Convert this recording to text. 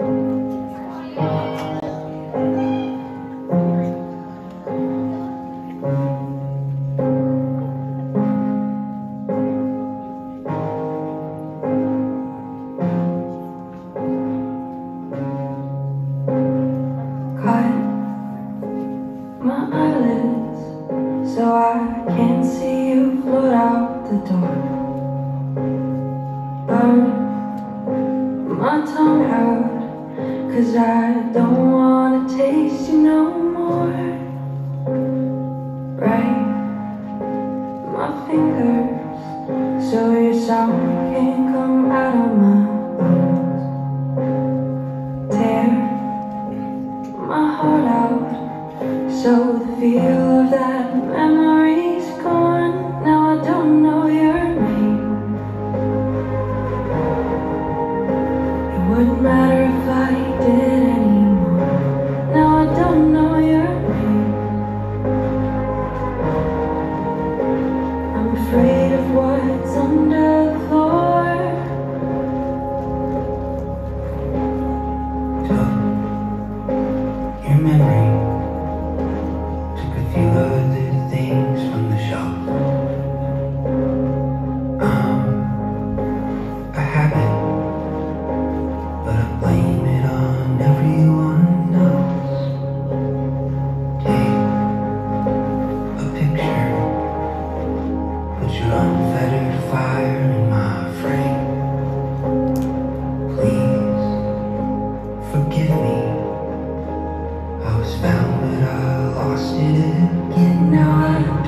Cut my eyelids so I can't see you float out the door. Burn my tongue out cause I don't wanna taste you no more. Right my fingers so your sound can come out of my bones. Tear my heart out so the feel of that memory's matter if i did anymore. Now i don't know your name. I'm afraid of what's under the floor. Your memory. It again. Now I